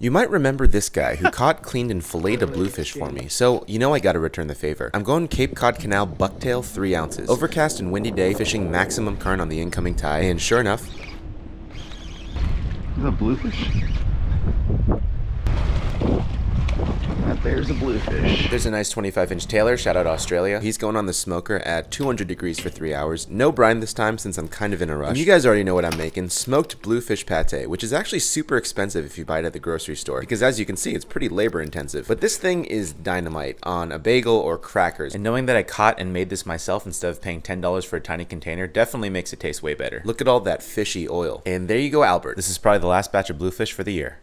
You might remember this guy who caught, cleaned, and filleted a bluefish for me, so you know I gotta return the favor. I'm going Cape Cod Canal bucktail 3 ounces. Overcast and windy day, fishing maximum current on the incoming tide, and sure enough, The bluefish? There's a bluefish. There's a nice 25 inch tailor, shout out Australia. He's going on the smoker at 200 degrees for three hours. No brine this time since I'm kind of in a rush. And you guys already know what I'm making smoked bluefish pate, which is actually super expensive if you buy it at the grocery store because as you can see, it's pretty labor intensive. But this thing is dynamite on a bagel or crackers. And knowing that I caught and made this myself instead of paying $10 for a tiny container definitely makes it taste way better. Look at all that fishy oil. And there you go, Albert. This is probably the last batch of bluefish for the year.